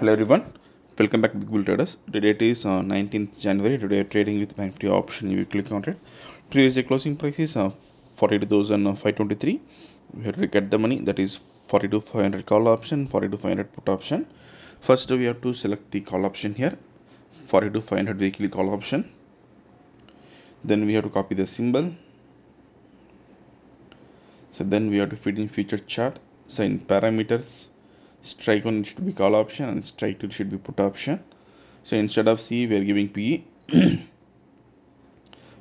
Hello everyone, welcome back to Big Bull Traders. The date is uh, 19th January. Today we are trading with Bank Nifty option. You click on it. Previous day closing price is uh, 42,523. We have to get the money that is 42,500 call option, 42,500 put option. First we have to select the call option here, 42,500 weekly call option. Then we have to copy the symbol. So then we have to feed in future chart. So in parameters, strike one should be call option and strike two should be put option. So instead of C, we are giving PE.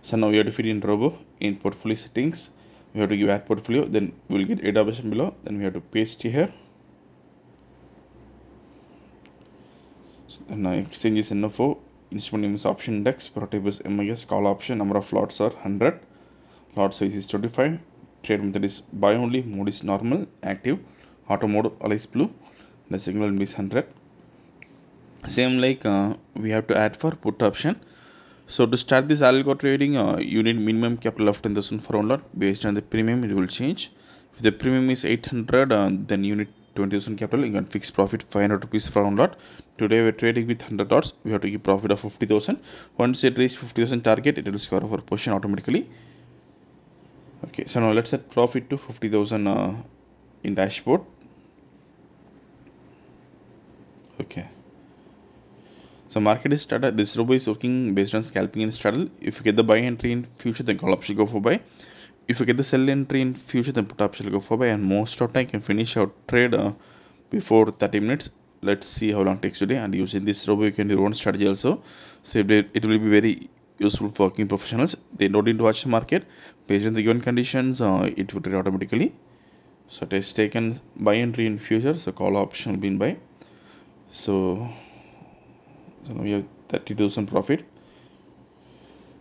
so now we have to feed in robo in portfolio settings. We have to give add portfolio. Then we'll get eight option below. Then we have to paste here. So now exchange is NFO. Instrument name is option index. Prototype is MIS. Call option. Number of lots are 100. Lot size is 25. Trade method is buy only. Mode is normal. Active. Auto mode always blue. The signal is 100. Same like uh, we have to add for put option. So to start this algo trading, uh, you need minimum capital of 10,000 for one lot. Based on the premium, it will change. If the premium is 800, uh, then you need 20,000 capital. You can fix profit 500 rupees for one lot. Today we're trading with 100 lots. We have to give profit of 50,000. Once it reaches 50,000 target, it will score our position automatically. Okay, so now let's set profit to 50,000 uh, in dashboard. Okay. So market is started. This robo is working based on scalping and straddle. If you get the buy entry in future, then call option go for buy. If you get the sell entry in future, then put option go for buy. And most of time can finish our trade uh, before 30 minutes. Let's see how long it takes today. And using this robo, you can do your own strategy also. So they, it will be very useful for working professionals. They don't need to watch the market based on the given conditions. Uh, it will trade automatically. So it has taken buy entry in future. So call option will be in buy. So so now we have 30,000 profit.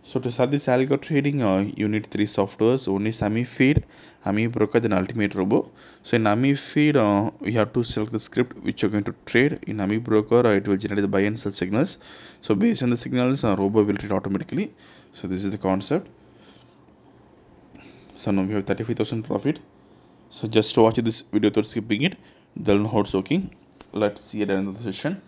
So to start this algo trading, uh, you need three softwares. One is AMI Feed, AmiBroker, then Ultimate Robo. So in AMI Feed, uh, you have to select the script which you're going to trade. In AmiBroker, uh, it will generate the buy and sell signals. So based on the signals, uh, Robo will trade automatically. So this is the concept. So now we have 35,000 profit. So just watch this video without skipping it. They'll know how it's working. Let's see it in the session.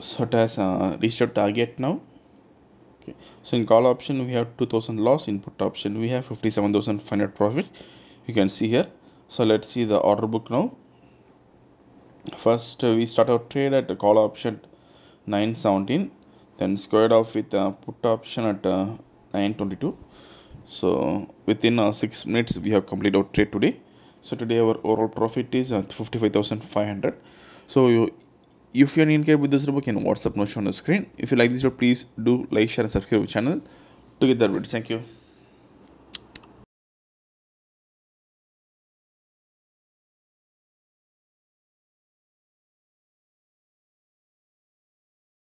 So it has uh, reached our target now. Okay. So in call option we have 2000 loss. In put option we have 57500 profit. You can see here. So let's see the order book now. First uh, we start our trade at the call option 917 then squared off with uh, put option at uh, 922 so within uh, 6 minutes we have completed our trade today. So today our overall profit is uh, 55500 so you, if you're in care with this robot, can WhatsApp notion on the screen. If you like this video, please do like, share, and subscribe to the channel to get. Thank you.